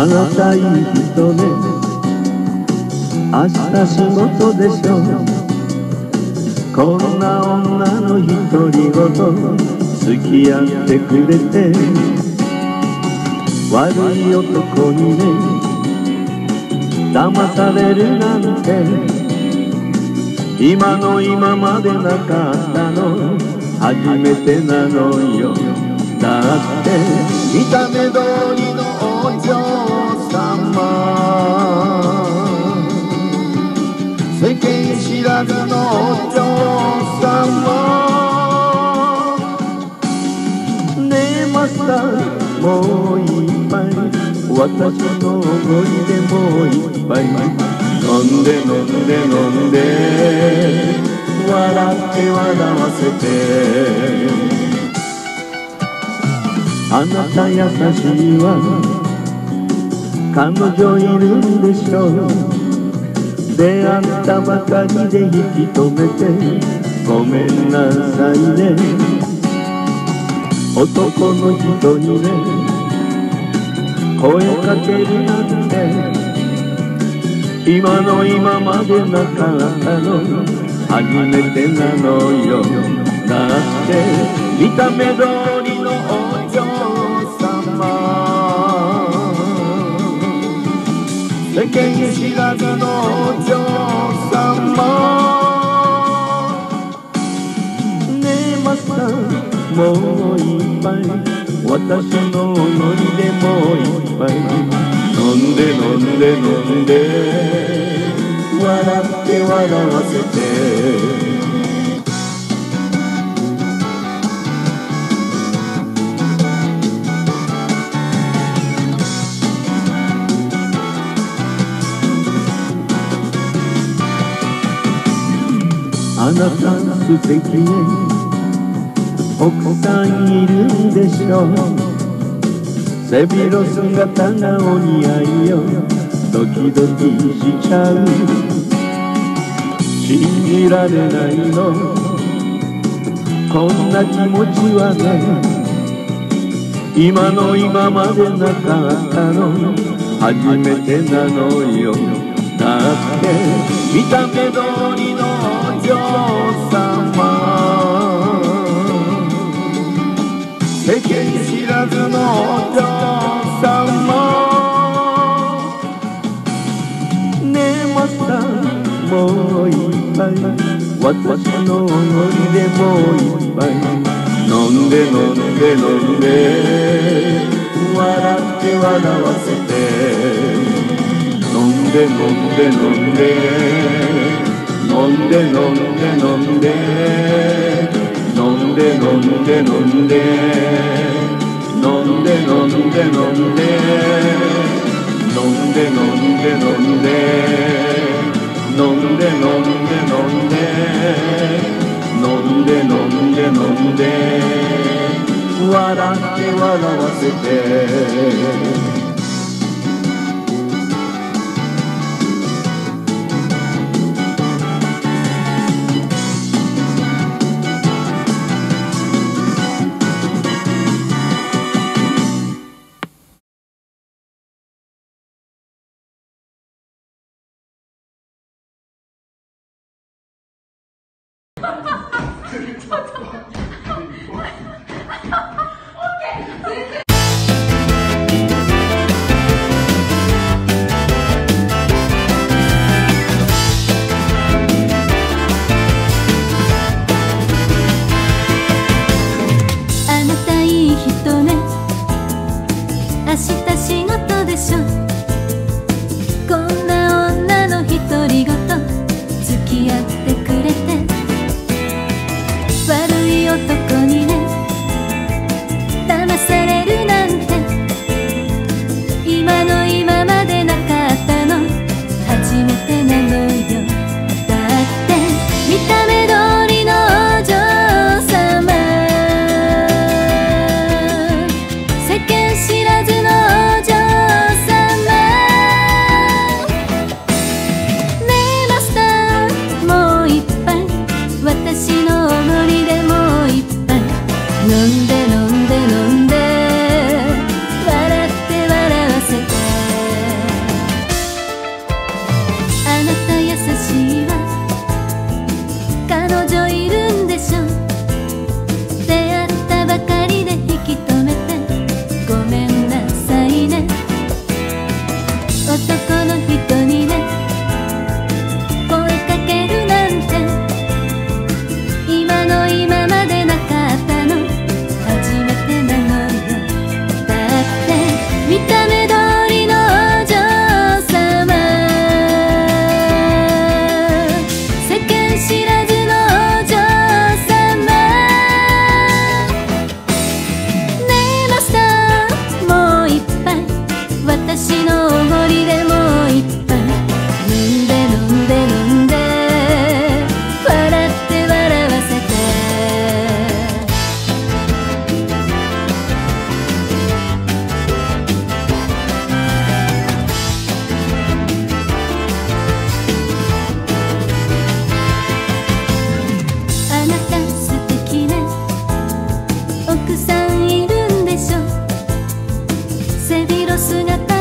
あなたいい人ね。明日仕事でしょ。こんな女の独り言付き合ってくれて。悪い男にね騙されるなんて。今の今までなかったの初めてなのよ。だって見た目通りの世間知らずのお嬢様。ねえマスターもういっぱい。私の思い出もういっぱい。飲んで飲んで飲んで。笑って笑わせて。あなた優しいわ。彼女いるんでしょう出会ったばかりで引き止めてごめんなさいね。男の人にね。声かけるなんて。今の今までなかったの。初めてなのよ。だって見た目通り。世間知らずのお嬢様。ねえマスターもういっぱい。私のノリでもういっぱい。飲んで飲んで飲んで。笑って笑わせて。なた素敵ね。奥さんいるんでしょう。背広姿がお似合いよドキドキしちゃう。信じられないの。こんな気持ちはね。今の今までなかったの。初めてなのよ。だって見た目通りの様。世間知らずのお嬢様。ねえマスターもういっぱい私のノリでもういっぱい飲んで飲んで飲んで。笑って笑わせて。飲んで飲んで飲んで。飲んで飲んで飲んで。飲んで飲んで飲んで。飲んで飲んで飲んで飲んで飲んで。飲んで飲んで飲んで。飲んで飲んで飲んで。飲んで飲んで笑って笑わせて。明日仕事でしょ。いるんでしょ背広姿